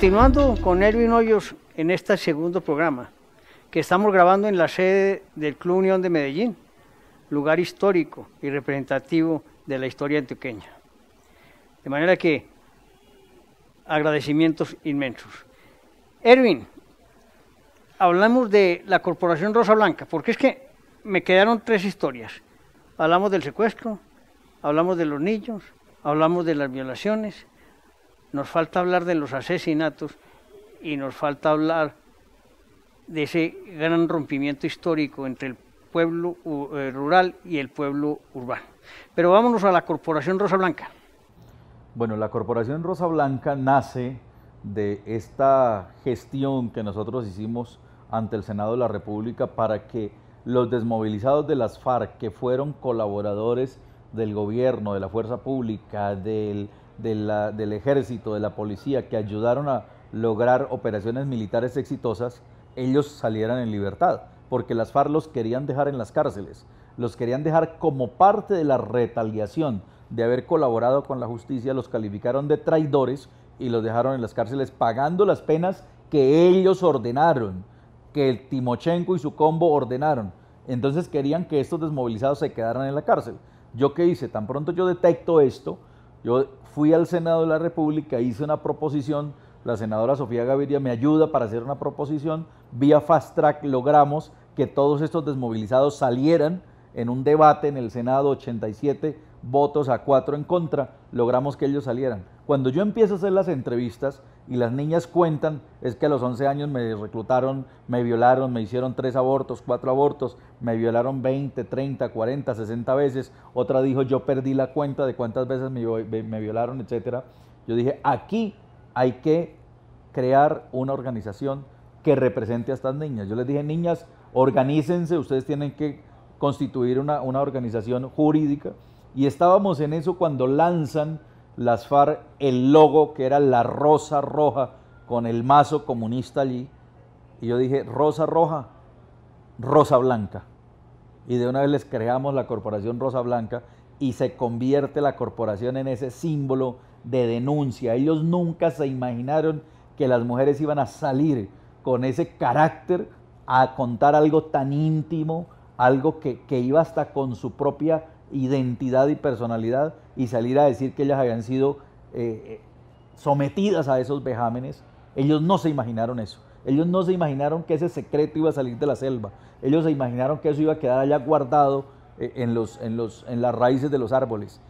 Continuando con Erwin Hoyos en este segundo programa, que estamos grabando en la sede del Club Unión de Medellín, lugar histórico y representativo de la historia antioqueña. De manera que agradecimientos inmensos. Erwin, hablamos de la Corporación Rosa Blanca, porque es que me quedaron tres historias. Hablamos del secuestro, hablamos de los niños, hablamos de las violaciones, nos falta hablar de los asesinatos y nos falta hablar de ese gran rompimiento histórico entre el pueblo eh, rural y el pueblo urbano. Pero vámonos a la Corporación Rosa Blanca. Bueno, la Corporación Rosa Blanca nace de esta gestión que nosotros hicimos ante el Senado de la República para que los desmovilizados de las FARC, que fueron colaboradores del gobierno, de la fuerza pública, del, del ejército, de la policía, que ayudaron a lograr operaciones militares exitosas, ellos salieran en libertad, porque las FARC los querían dejar en las cárceles, los querían dejar como parte de la retaliación de haber colaborado con la justicia, los calificaron de traidores y los dejaron en las cárceles pagando las penas que ellos ordenaron, que el Timochenko y su combo ordenaron. Entonces querían que estos desmovilizados se quedaran en la cárcel. ¿Yo qué hice? Tan pronto yo detecto esto, yo fui al Senado de la República, hice una proposición, la senadora Sofía Gaviria me ayuda para hacer una proposición, vía Fast Track logramos que todos estos desmovilizados salieran en un debate en el Senado 87 votos a 4 en contra, logramos que ellos salieran. Cuando yo empiezo a hacer las entrevistas y las niñas cuentan, es que a los 11 años me reclutaron, me violaron, me hicieron tres abortos, cuatro abortos, me violaron 20, 30, 40, 60 veces. Otra dijo, yo perdí la cuenta de cuántas veces me, violaron, etc. Yo dije, aquí hay que crear una organización que represente a estas niñas. Yo les dije, niñas, organícense, ustedes tienen que constituir una organización jurídica. Y estábamos en eso cuando lanzan las FARC el logo que era la rosa roja con el mazo comunista allí. Y yo dije, rosa roja, rosa blanca. Y de una vez les creamos la corporación Rosa Blanca y se convierte la corporación en ese símbolo de denuncia. Ellos nunca se imaginaron que las mujeres iban a salir con ese carácter a contar algo tan íntimo, algo que, que iba hasta con su propia identidad y personalidad y salir a decir que ellas habían sido eh, eh, sometidas a esos vejámenes. Ellos no se imaginaron eso. Ellos no se imaginaron que ese secreto iba a salir de la selva. Ellos se imaginaron que eso iba a quedar allá guardado eh, en, los, en, los, en las raíces de los árboles.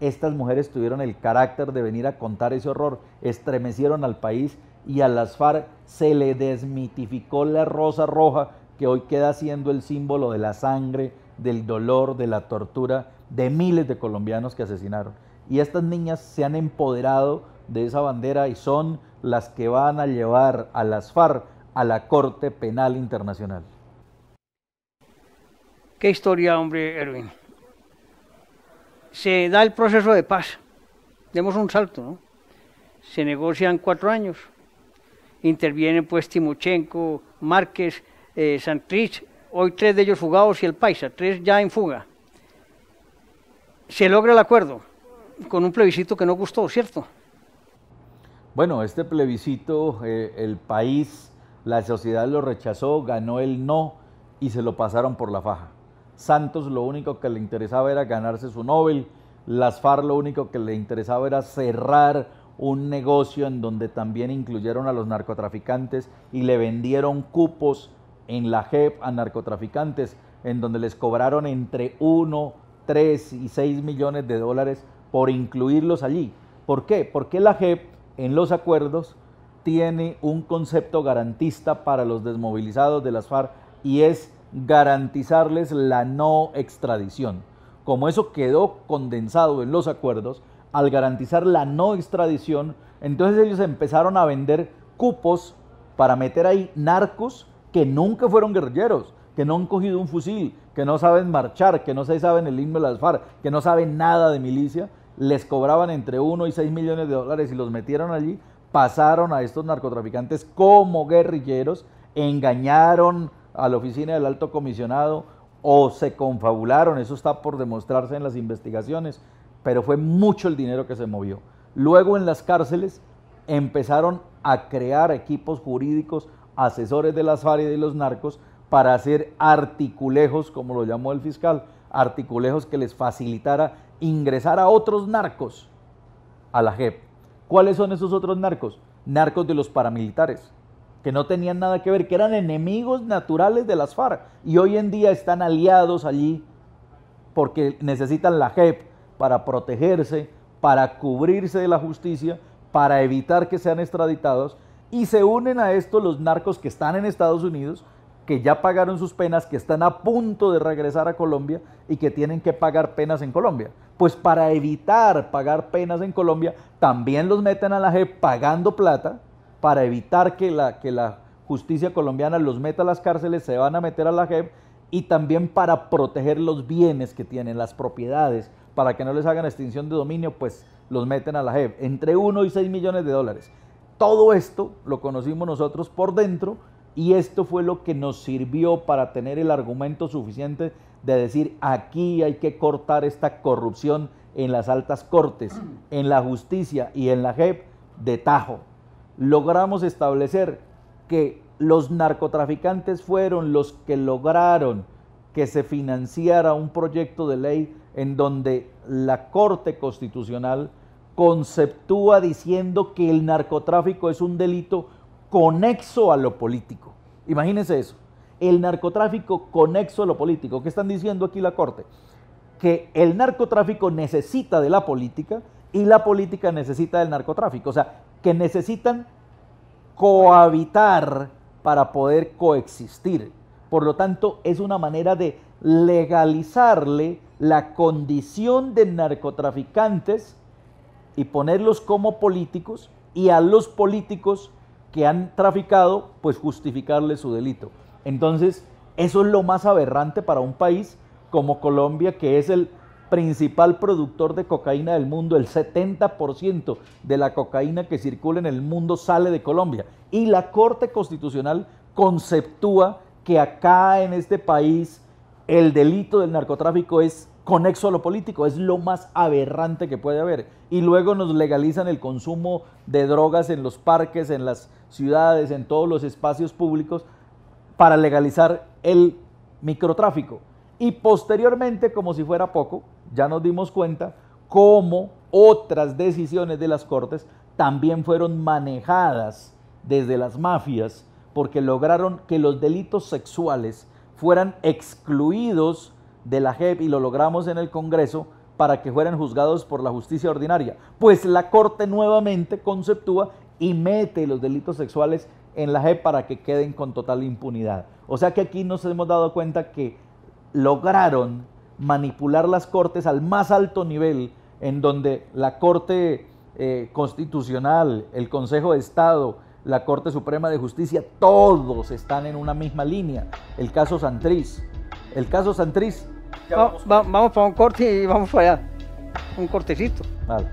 Estas mujeres tuvieron el carácter de venir a contar ese horror, estremecieron al país y a las FARC se le desmitificó la rosa roja que hoy queda siendo el símbolo de la sangre, del dolor, de la tortura de miles de colombianos que asesinaron. Y estas niñas se han empoderado de esa bandera y son las que van a llevar a las FARC a la Corte Penal Internacional. Qué historia, hombre, Erwin. Se da el proceso de paz. Demos un salto, ¿no? Se negocian cuatro años. Intervienen pues Timochenko, Márquez, eh, Santrich, hoy tres de ellos fugados y el Paisa, tres ya en fuga. Se logra el acuerdo con un plebiscito que no gustó, ¿cierto? Bueno, este plebiscito, eh, el país, la sociedad lo rechazó, ganó el no y se lo pasaron por la faja. Santos lo único que le interesaba era ganarse su Nobel, las FARC lo único que le interesaba era cerrar un negocio en donde también incluyeron a los narcotraficantes y le vendieron cupos en la JEP a narcotraficantes, en donde les cobraron entre 1, 3 y 6 millones de dólares por incluirlos allí. ¿Por qué? Porque la JEP en los acuerdos tiene un concepto garantista para los desmovilizados de las FARC y es garantizarles la no extradición. Como eso quedó condensado en los acuerdos, al garantizar la no extradición, entonces ellos empezaron a vender cupos para meter ahí narcos que nunca fueron guerrilleros, que no han cogido un fusil, que no saben marchar, que no saben el himno de las FARC, que no saben nada de milicia, les cobraban entre 1 y 6 millones de dólares y los metieron allí, pasaron a estos narcotraficantes como guerrilleros, engañaron a la oficina del alto comisionado o se confabularon, eso está por demostrarse en las investigaciones, pero fue mucho el dinero que se movió. Luego en las cárceles empezaron a crear equipos jurídicos, asesores de las FARC y de los narcos, para hacer articulejos, como lo llamó el fiscal, articulejos que les facilitara ingresar a otros narcos a la JEP. ¿Cuáles son esos otros narcos? Narcos de los paramilitares, que no tenían nada que ver, que eran enemigos naturales de las FARC y hoy en día están aliados allí porque necesitan la JEP para protegerse, para cubrirse de la justicia, para evitar que sean extraditados y se unen a esto los narcos que están en Estados Unidos, que ya pagaron sus penas, que están a punto de regresar a Colombia y que tienen que pagar penas en Colombia. Pues para evitar pagar penas en Colombia, también los meten a la JEP pagando plata para evitar que la, que la justicia colombiana los meta a las cárceles, se van a meter a la JEP y también para proteger los bienes que tienen, las propiedades, para que no les hagan extinción de dominio, pues los meten a la JEP, entre 1 y 6 millones de dólares. Todo esto lo conocimos nosotros por dentro y esto fue lo que nos sirvió para tener el argumento suficiente de decir aquí hay que cortar esta corrupción en las altas cortes, en la justicia y en la JEP de tajo. Logramos establecer que los narcotraficantes fueron los que lograron que se financiara un proyecto de ley en donde la Corte Constitucional conceptúa diciendo que el narcotráfico es un delito conexo a lo político. Imagínense eso, el narcotráfico conexo a lo político. ¿Qué están diciendo aquí la Corte? Que el narcotráfico necesita de la política y la política necesita del narcotráfico. O sea, que necesitan cohabitar para poder coexistir. Por lo tanto, es una manera de legalizarle la condición de narcotraficantes y ponerlos como políticos y a los políticos que han traficado, pues justificarle su delito. Entonces, eso es lo más aberrante para un país como Colombia, que es el principal productor de cocaína del mundo. El 70% de la cocaína que circula en el mundo sale de Colombia. Y la Corte Constitucional conceptúa que acá en este país el delito del narcotráfico es conexo a lo político, es lo más aberrante que puede haber. Y luego nos legalizan el consumo de drogas en los parques, en las ciudades, en todos los espacios públicos, para legalizar el microtráfico. Y posteriormente, como si fuera poco, ya nos dimos cuenta cómo otras decisiones de las Cortes también fueron manejadas desde las mafias, porque lograron que los delitos sexuales fueran excluidos de la JEP y lo logramos en el Congreso para que fueran juzgados por la justicia ordinaria. Pues la Corte nuevamente conceptúa y mete los delitos sexuales en la JEP para que queden con total impunidad. O sea que aquí nos hemos dado cuenta que lograron manipular las cortes al más alto nivel, en donde la Corte eh, Constitucional, el Consejo de Estado, la Corte Suprema de Justicia, todos están en una misma línea. El caso Santriz. El caso Santriz. vamos, vamos para un corte y vamos para allá. Un cortecito. Vale.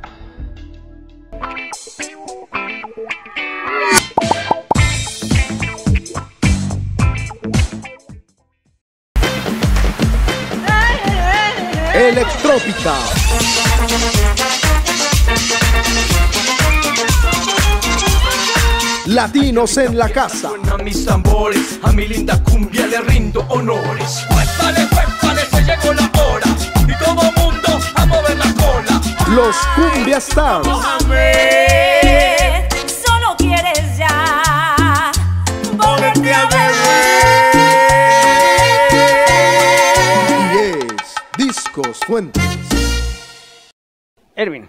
Electrópica. Latinos en la casa. A mis tambores, a mi linda cumbia le rindo honores. Cuéntale, cuéntale, se llegó la hora. Y todo mundo a mover la cola. Los Cumbia Stars. solo quieres ya ponerte a beber. Y es Discos Fuentes. Erwin,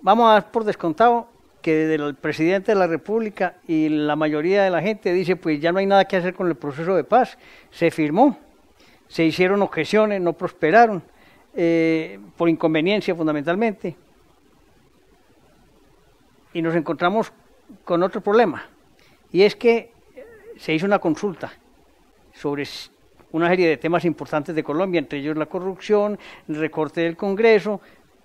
vamos a dar por descontado que el presidente de la República y la mayoría de la gente dice, pues ya no hay nada que hacer con el proceso de paz. Se firmó, se hicieron objeciones, no prosperaron, eh, por inconveniencia fundamentalmente. Y nos encontramos con otro problema, y es que se hizo una consulta sobre una serie de temas importantes de Colombia, entre ellos la corrupción, el recorte del Congreso,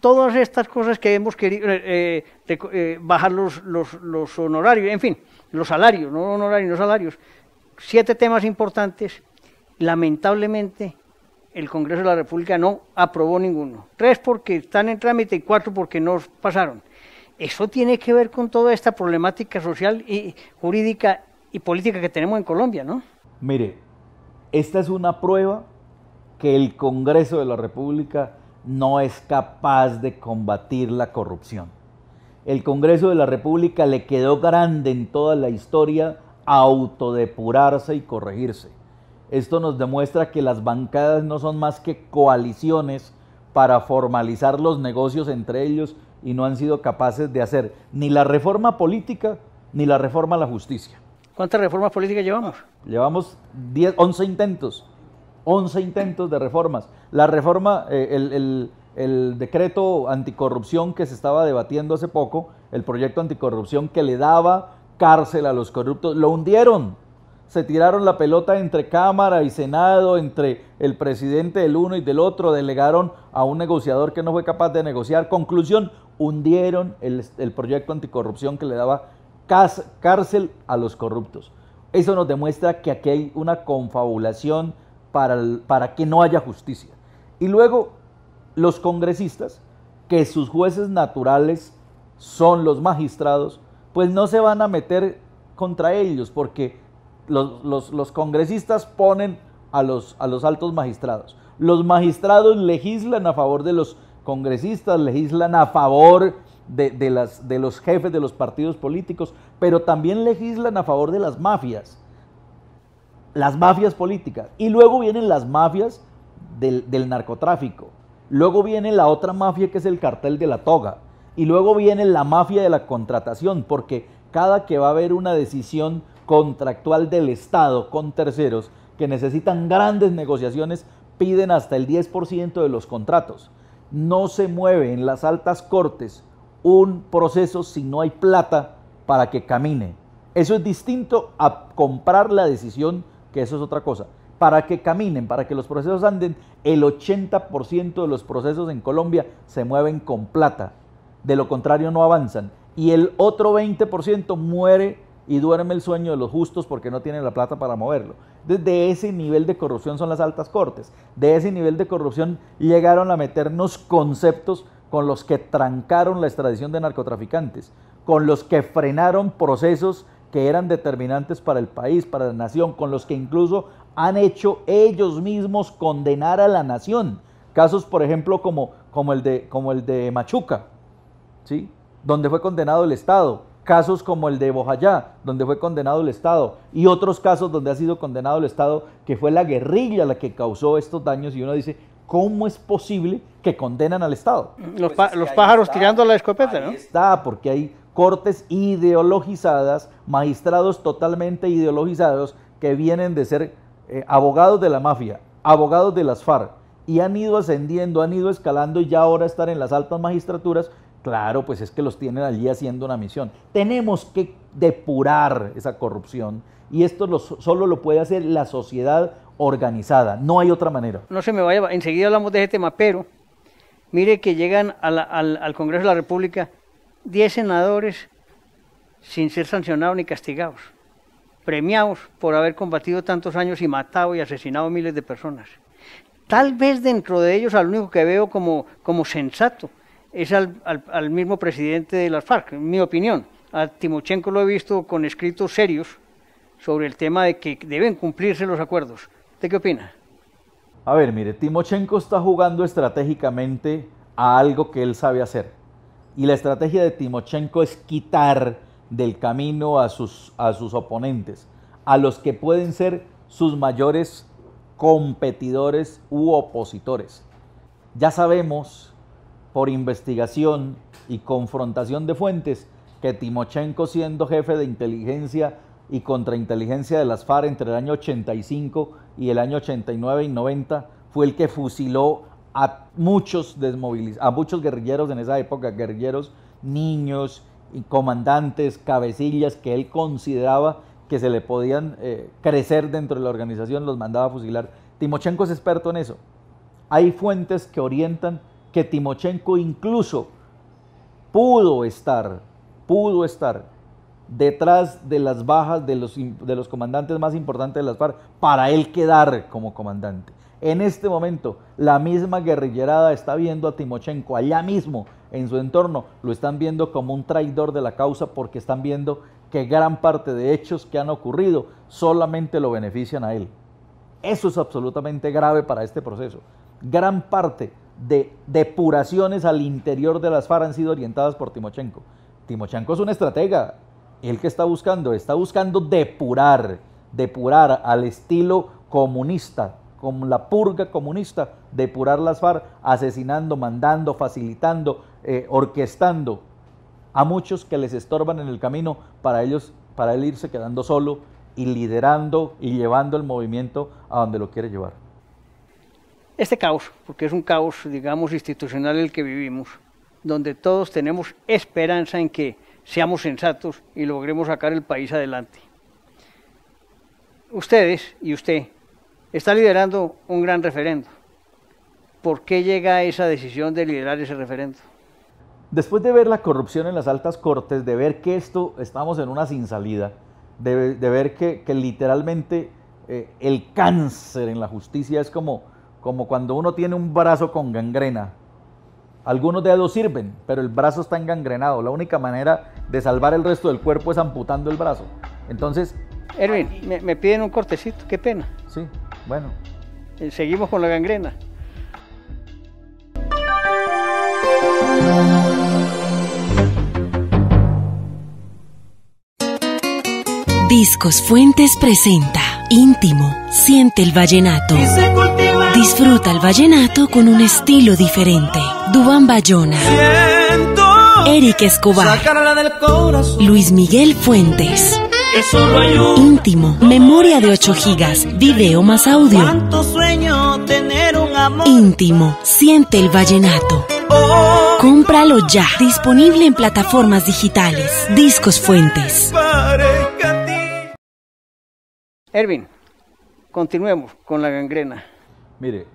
todas estas cosas que hemos querido eh, eh, eh, bajar los, los, honorarios, en fin, los salarios, no honorarios, no salarios. Siete temas importantes. Lamentablemente, el Congreso de la República no aprobó ninguno. Tres porque están en trámite y cuatro porque no pasaron. Eso tiene que ver con toda esta problemática social y jurídica y política que tenemos en Colombia, ¿no? Mire, esta es una prueba que el Congreso de la República no es capaz de combatir la corrupción. El Congreso de la República le quedó grande en toda la historia autodepurarse y corregirse. Esto nos demuestra que las bancadas no son más que coaliciones para formalizar los negocios entre ellos y no han sido capaces de hacer ni la reforma política ni la reforma a la justicia. ¿Cuántas reformas políticas llevamos? Llevamos 10, 11 intentos, 11 intentos de reformas. La reforma, eh, el, decreto anticorrupción que se estaba debatiendo hace poco, el proyecto anticorrupción que le daba cárcel a los corruptos, lo hundieron. Se tiraron la pelota entre Cámara y Senado, entre el presidente del uno y del otro, delegaron a un negociador que no fue capaz de negociar. Conclusión, hundieron el, el proyecto anticorrupción que le daba cárcel a los corruptos. Eso nos demuestra que aquí hay una confabulación para, para que no haya justicia. Y luego los congresistas, que sus jueces naturales son los magistrados, pues no se van a meter contra ellos, porque los, los- los congresistas ponen a los, a los altos magistrados. Los magistrados legislan a favor de los congresistas, legislan a favor de, de las, de los jefes de los partidos políticos, pero también legislan a favor de las mafias las mafias políticas. Y luego vienen las mafias del, narcotráfico. Luego viene la otra mafia que es el cartel de la toga. Y luego viene la mafia de la contratación, porque cada que va a haber una decisión contractual del Estado con terceros que necesitan grandes negociaciones, piden hasta el 10% de los contratos. No se mueve en las altas cortes un proceso si no hay plata para que camine. Eso es distinto a comprar la decisión, que eso es otra cosa. Para que caminen, para que los procesos anden, el 80% de los procesos en Colombia se mueven con plata. De lo contrario no avanzan. Y el otro 20% muere y duerme el sueño de los justos porque no tienen la plata para moverlo. Desde ese nivel de corrupción son las altas cortes. De ese nivel de corrupción llegaron a meternos conceptos con los que trancaron la extradición de narcotraficantes, con los que frenaron procesos que eran determinantes para el país, para la nación, con los que incluso han hecho ellos mismos condenar a la nación. Casos, por ejemplo, como, como, el, de, como el de Machuca, ¿sí? donde fue condenado el Estado. Casos como el de Bojayá, donde fue condenado el Estado. Y otros casos donde ha sido condenado el Estado, que fue la guerrilla la que causó estos daños. Y uno dice, ¿cómo es posible que condenan al Estado? Los, Pues pa- es que los ahí pájaros está, tirando la escopeta, ahí ¿no? Está, porque hay cortes ideologizadas, magistrados totalmente ideologizados que vienen de ser eh, abogados de la mafia, abogados de las FARC, y han ido ascendiendo, han ido escalando y ya ahora están en las altas magistraturas. Claro, pues es que los tienen allí haciendo una misión. Tenemos que depurar esa corrupción y esto lo- solo lo puede hacer la sociedad organizada, no hay otra manera. No se me vaya, enseguida hablamos de ese tema, pero mire que llegan al Congreso de la República 10 senadores sin ser sancionados ni castigados, premiados por haber combatido tantos años y matado y asesinado miles de personas. Tal vez dentro de ellos al único que veo como, como sensato es al, al- mismo presidente de las FARC, en mi opinión. A Timochenko lo he visto con escritos serios sobre el tema de que deben cumplirse los acuerdos. ¿Usted qué opina? A ver, mire, Timochenko está jugando estratégicamente a algo que él sabe hacer. Y la estrategia de Timochenko es quitar del camino a sus, a sus oponentes, a los que pueden ser sus mayores competidores u opositores. Ya sabemos por investigación y confrontación de fuentes que Timochenko siendo jefe de inteligencia y contrainteligencia de las FARC entre el año 85 y el año 89 y 90 fue el que fusiló a muchos desmoviliz a muchos guerrilleros en esa época, guerrilleros, niños y comandantes, cabecillas que él consideraba que se le podían eh, crecer dentro de la organización, los mandaba a fusilar. Timochenko es experto en eso. Hay fuentes que orientan que Timochenko incluso pudo estar, pudo estar detrás de las bajas de los, de los comandantes más importantes de las FARC para él quedar como comandante. En este momento, la misma guerrillerada está viendo a Timochenko allá mismo en su entorno lo están viendo como un traidor de la causa porque están viendo que gran parte de hechos que han ocurrido solamente lo benefician a él. Eso es absolutamente grave para este proceso. Gran parte de depuraciones al interior de las FARC han sido orientadas por Timochenko. Timochenko es un estratega. El que está buscando, está buscando depurar, depurar al estilo comunista, con la purga comunista, depurar las FARC, asesinando, mandando, facilitando, eh, orquestando a muchos que les estorban en el camino para ellos, para él irse quedando solo y liderando y llevando el movimiento a donde lo quiere llevar. Este caos, porque es un caos, digamos, institucional el que vivimos, donde todos tenemos esperanza en que seamos sensatos y logremos sacar el país adelante. Ustedes y usted está liderando un gran referendo. ¿Por qué llega a esa decisión de liderar ese referendo? Después de ver la corrupción en las altas cortes, de ver que esto estamos en una sin salida, de, de ver que, que literalmente eh, el cáncer en la justicia es como, como cuando uno tiene un brazo con gangrena. Algunos dedos sirven, pero el brazo está engangrenado. La única manera de salvar el resto del cuerpo es amputando el brazo. Entonces, Erwin, me, me piden un cortecito, qué pena. sí, bueno, Eh, Seguimos con la gangrena. Discos Fuentes presenta Íntimo, siente el vallenato. Disfruta el vallenato con un estilo diferente. Dubán Bayona, Eric Escobar, Luis Miguel Fuentes. Que solo hay un Íntimo, memoria de 8 gigas, video más audio. cuanto sueño tener un amor. Íntimo, siente el vallenato. Oh, Cómpralo ya, disponible en plataformas digitales. Discos Fuentes. Erwin, continuemos con la gangrena. Mire,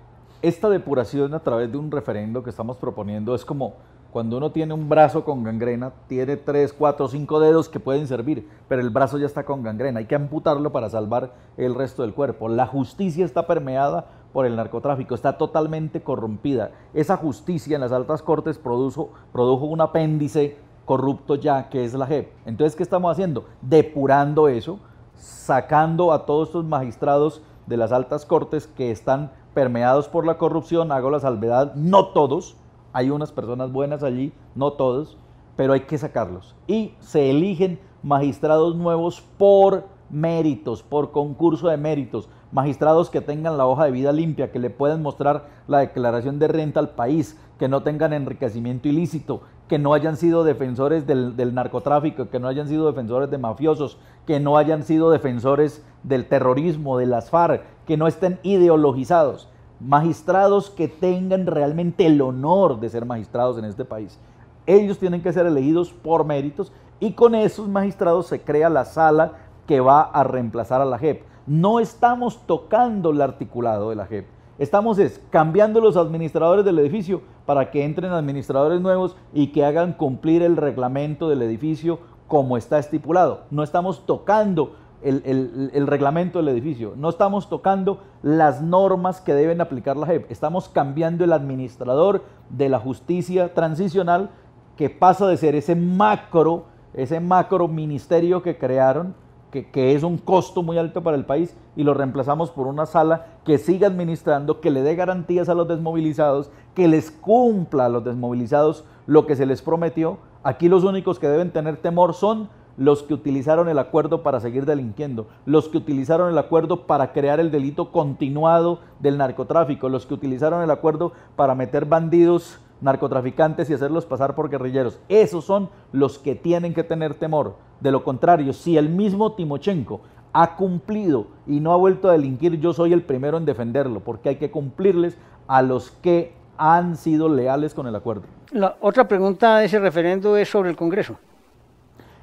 esta depuración a través de un referendo que estamos proponiendo es como cuando uno tiene un brazo con gangrena, tiene tres, cuatro, cinco dedos que pueden servir, pero el brazo ya está con gangrena, hay que amputarlo para salvar el resto del cuerpo. La justicia está permeada por el narcotráfico, está totalmente corrompida. Esa justicia en las altas cortes produjo, produjo un apéndice corrupto ya, que es la JEP. Entonces, ¿qué estamos haciendo? Depurando eso, sacando a todos estos magistrados de las altas cortes que están permeados por la corrupción, hago la salvedad, no todos, hay unas personas buenas allí, no todos, pero hay que sacarlos. Y se eligen magistrados nuevos por méritos, por concurso de méritos, magistrados que tengan la hoja de vida limpia, que le puedan mostrar la declaración de renta al país, que no tengan enriquecimiento ilícito, que no hayan sido defensores del, narcotráfico, que no hayan sido defensores de mafiosos, que no hayan sido defensores del terrorismo, de las FARC, que no estén ideologizados, magistrados que tengan realmente el honor de ser magistrados en este país. Ellos tienen que ser elegidos por méritos y con esos magistrados se crea la sala que va a reemplazar a la JEP. No estamos tocando el articulado de la JEP. Estamos es, cambiando los administradores del edificio para que entren administradores nuevos y que hagan cumplir el reglamento del edificio como está estipulado. No estamos tocando el, reglamento del edificio, no estamos tocando las normas que deben aplicar la JEP. Estamos cambiando el administrador de la justicia transicional que pasa de ser ese macro, ese macro ministerio que crearon que es un costo muy alto para el país y lo reemplazamos por una sala que siga administrando, que le dé garantías a los desmovilizados, que les cumpla a los desmovilizados lo que se les prometió. Aquí los únicos que deben tener temor son los que utilizaron el acuerdo para seguir delinquiendo, los que utilizaron el acuerdo para crear el delito continuado del narcotráfico, los que utilizaron el acuerdo para meter bandidos narcotraficantes y hacerlos pasar por guerrilleros. Esos son los que tienen que tener temor. De lo contrario, si el mismo Timochenko ha cumplido y no ha vuelto a delinquir, yo soy el primero en defenderlo, porque hay que cumplirles a los que han sido leales con el acuerdo. La otra pregunta de ese referendo es sobre el Congreso.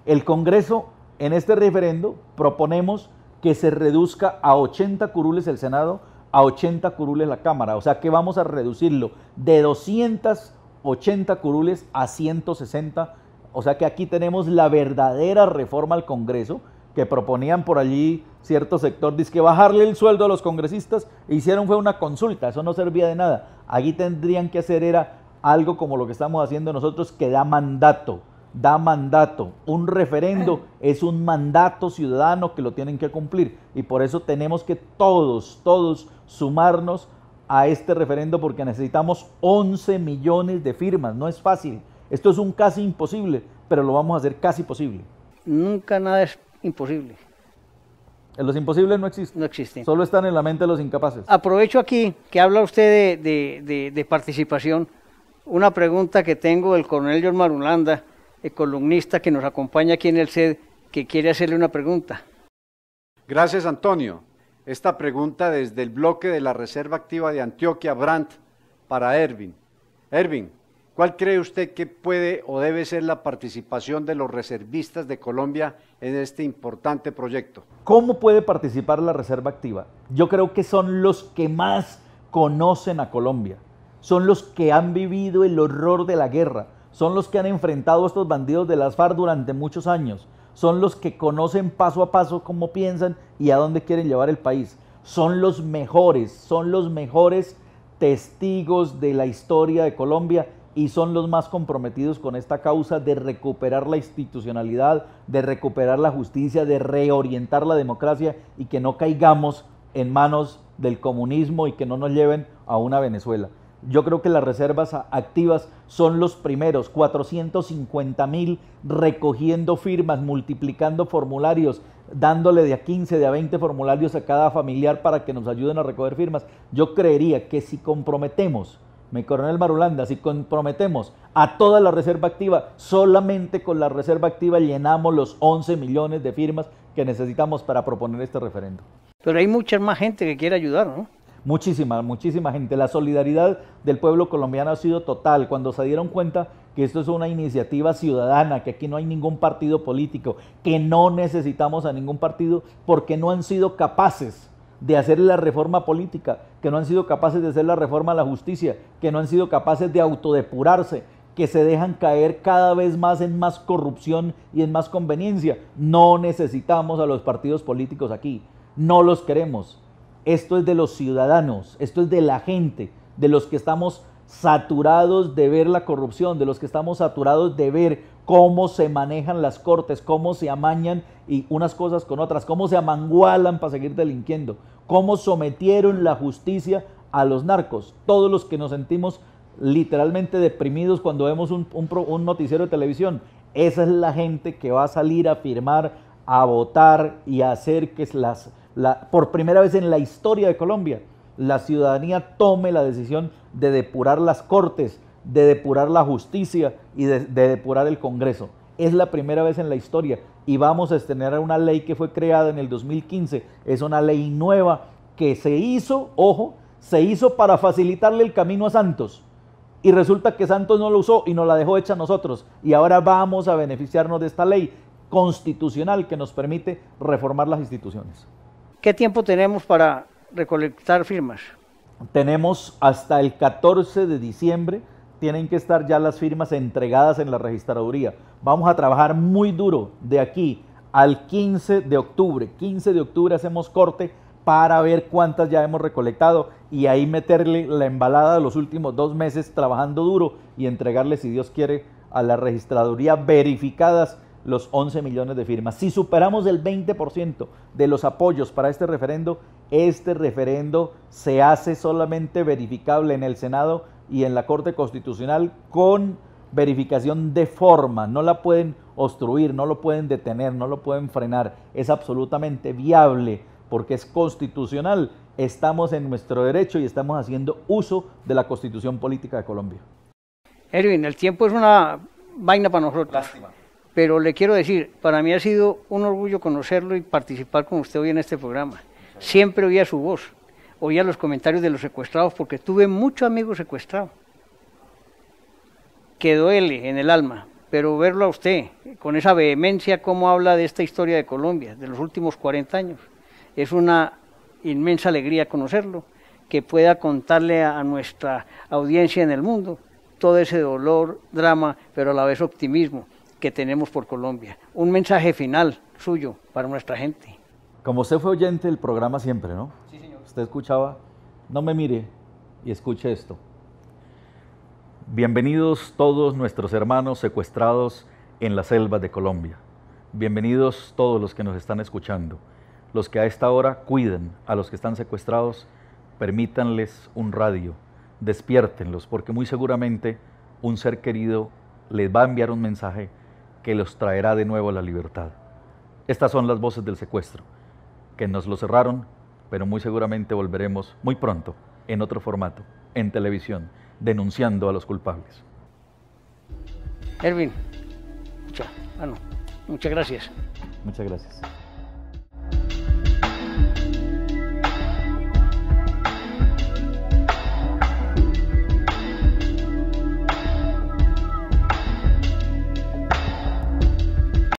El Congreso, en este referendo, proponemos que se reduzca a 80 curules el Senado, a 80 curules la Cámara. O sea que vamos a reducirlo de 280 curules a 160. O sea que aquí tenemos la verdadera reforma al Congreso que proponían por allí cierto sector, dice que bajarle el sueldo a los congresistas, e hicieron fue una consulta, eso no servía de nada. Allí tendrían que hacer era algo como lo que estamos haciendo nosotros que da mandato, da mandato. Un referendo es un mandato ciudadano que lo tienen que cumplir y por eso tenemos que todos, todos sumarnos a este referendo porque necesitamos 11 millones de firmas. No es fácil. Esto es un casi imposible, pero lo vamos a hacer casi posible. Nunca nada es imposible. Los imposibles no existen. No existen. Solo están en la mente de los incapaces. Aprovecho aquí que habla usted de, de- de- de participación. Una pregunta que tengo del coronel John Marulanda, el columnista que nos acompaña aquí en el SED, que quiere hacerle una pregunta. Gracias, Antonio. Esta pregunta desde el bloque de la Reserva Activa de Antioquia, Brandt, para Ervin. Ervin, ¿cuál cree usted que puede o debe ser la participación de los reservistas de Colombia en este importante proyecto? ¿Cómo puede participar la Reserva Activa? Yo creo que son los que más conocen a Colombia, son los que han vivido el horror de la guerra, son los que han enfrentado a estos bandidos de las FARC durante muchos años, son los que conocen paso a paso cómo piensan y a dónde quieren llevar el país. Son los mejores, son los mejores testigos de la historia de Colombia y son los más comprometidos con esta causa de recuperar la institucionalidad, de recuperar la justicia, de reorientar la democracia y que no caigamos en manos del comunismo y que no nos lleven a una Venezuela. Yo creo que las reservas activas son los primeros, 450 mil recogiendo firmas, multiplicando formularios, dándole de a 15, de a 20 formularios a cada familiar para que nos ayuden a recoger firmas. Yo creería que si comprometemos, mi coronel Marulanda, si comprometemos a toda la reserva activa, solamente con la reserva activa llenamos los 11 millones de firmas que necesitamos para proponer este referendo. Pero hay mucha más gente que quiere ayudar, ¿no? Muchísima, muchísima gente. La solidaridad del pueblo colombiano ha sido total. Cuando se dieron cuenta que esto es una iniciativa ciudadana, que aquí no hay ningún partido político, que no necesitamos a ningún partido porque no han sido capaces de hacer la reforma política, que no han sido capaces de hacer la reforma a la justicia, que no han sido capaces de autodepurarse, que se dejan caer cada vez más en más corrupción y en más conveniencia. No necesitamos a los partidos políticos aquí, no los queremos. Esto es de los ciudadanos, esto es de la gente, de los que estamos saturados de ver la corrupción, de los que estamos saturados de ver cómo se manejan las cortes, cómo se amañan y unas cosas con otras, cómo se amangualan para seguir delinquiendo, cómo sometieron la justicia a los narcos. Todos los que nos sentimos literalmente deprimidos cuando vemos un, un noticiero de televisión, esa es la gente que va a salir a firmar, a votar y a hacer que las, por primera vez en la historia de Colombia la ciudadanía tome la decisión de depurar las cortes, de depurar la justicia y de, de depurar el Congreso. Es la primera vez en la historia y vamos a estrenar una ley que fue creada en el 2015. Es una ley nueva que se hizo, ojo, se hizo para facilitarle el camino a Santos. Y resulta que Santos no lo usó y nos la dejó hecha a nosotros. Y ahora vamos a beneficiarnos de esta ley constitucional que nos permite reformar las instituciones. ¿Qué tiempo tenemos para recolectar firmas? Tenemos hasta el 14 de diciembre, tienen que estar ya las firmas entregadas en la registraduría. Vamos a trabajar muy duro de aquí al 15 de octubre. 15 de octubre hacemos corte para ver cuántas ya hemos recolectado y ahí meterle la embalada de los últimos dos meses trabajando duro y entregarle, si Dios quiere, a la registraduría verificadas los 11 millones de firmas. Si superamos el 20% de los apoyos para este referendo, este referendo se hace solamente verificable en el Senado y en la Corte Constitucional con verificación de forma. No la pueden obstruir, no lo pueden detener, no lo pueden frenar. Es absolutamente viable porque es constitucional. Estamos en nuestro derecho y estamos haciendo uso de la Constitución Política de Colombia. Erwin, el tiempo es una vaina para nosotros. Pero le quiero decir, para mí ha sido un orgullo conocerlo y participar con usted hoy en este programa. Siempre oía su voz, oía los comentarios de los secuestrados, porque tuve muchos amigos secuestrados. Que duele en el alma, pero verlo a usted con esa vehemencia, cómo habla de esta historia de Colombia, de los últimos 40 años, es una inmensa alegría conocerlo, que pueda contarle a, a nuestra audiencia en el mundo todo ese dolor, drama, pero a la vez optimismo que tenemos por Colombia. Un mensaje final suyo para nuestra gente. Como usted fue oyente del programa siempre, ¿no? Sí, señor. Usted escuchaba, no me mire y escuche esto. Bienvenidos todos nuestros hermanos secuestrados en las selvas de Colombia. Bienvenidos todos los que nos están escuchando. Los que a esta hora cuiden a los que están secuestrados, permítanles un radio, despiértenlos, porque muy seguramente un ser querido les va a enviar un mensaje que los traerá de nuevo a la libertad. Estas son las voces del secuestro, que nos lo cerraron, pero muy seguramente volveremos muy pronto en otro formato, en televisión, denunciando a los culpables. Erwin, mucha- ah, no, muchas gracias. Muchas gracias.